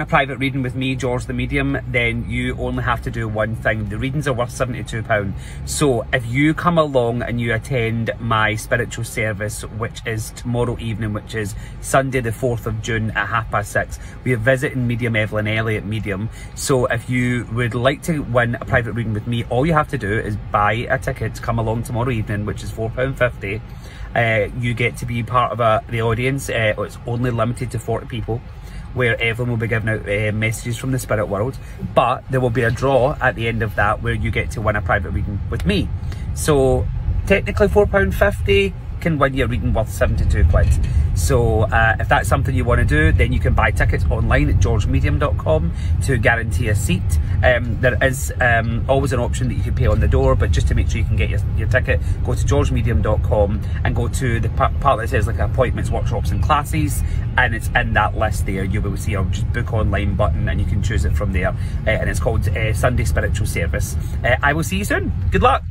a private reading with me, George the Medium, then you only have to do one thing. The readings are worth £72. So if you come along and you attend my spiritual service, which is tomorrow evening, which is Sunday the 4th of June at half past six, we are visiting Medium Evelyn Elliott Medium. So if you would like to win a private reading with me, all you have to do is buy a ticket to come along tomorrow evening, which is £4.50. Uh, you get to be part of a, the audience. Uh, it's only limited to 40 people where Evelyn will be giving out uh, messages from the spirit world. But there will be a draw at the end of that where you get to win a private reading with me. So technically £4.50 win you a reading worth 72 quid. So uh, if that's something you want to do, then you can buy tickets online at georgemedium.com to guarantee a seat. Um, there is um, always an option that you can pay on the door, but just to make sure you can get your, your ticket, go to georgemedium.com and go to the part that says like appointments, workshops and classes, and it's in that list there. You will be able to see a book online button and you can choose it from there. Uh, and it's called uh, Sunday Spiritual Service. Uh, I will see you soon. Good luck.